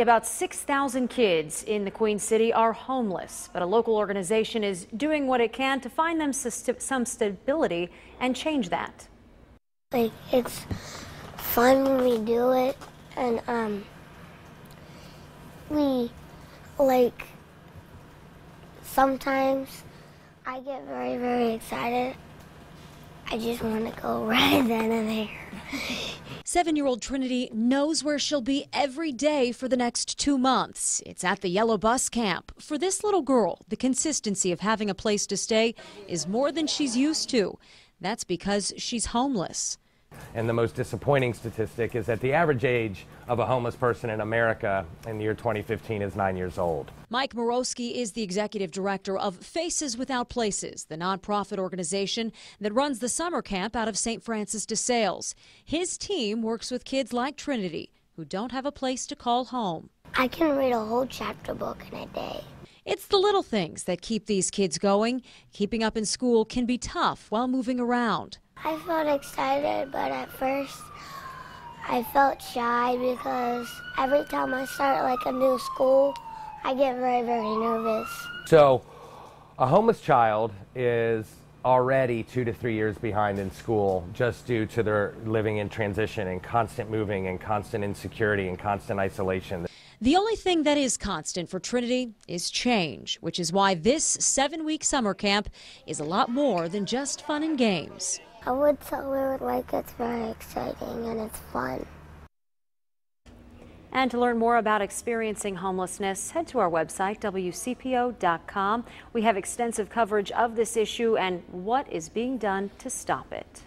About 6,000 kids in the Queen City are homeless, but a local organization is doing what it can to find them some stability and change that. Like, it's fun when we do it, and um, we, like, sometimes I get very, very excited. I just want to go right then and there. Seven year old Trinity knows where she'll be every day for the next two months. It's at the Yellow Bus Camp. For this little girl, the consistency of having a place to stay is more than she's used to. That's because she's homeless. And the most disappointing statistic is that the average age of a homeless person in America in the year 2015 is nine years old. Mike Moroski is the executive director of Faces Without Places, the nonprofit organization that runs the summer camp out of St. Francis de Sales. His team works with kids like Trinity who don't have a place to call home. I can read a whole chapter book in a day. It's the little things that keep these kids going. Keeping up in school can be tough while moving around. I felt excited, but at first I felt shy because every time I start like a new school, I get very, very nervous. So, a homeless child is already two to three years behind in school just due to their living in transition and constant moving and constant insecurity and constant isolation. The only thing that is constant for Trinity is change, which is why this seven week summer camp is a lot more than just fun and games. I would tell her like it's very exciting and it's fun. And to learn more about experiencing homelessness, head to our website, WCPO.com. We have extensive coverage of this issue and what is being done to stop it.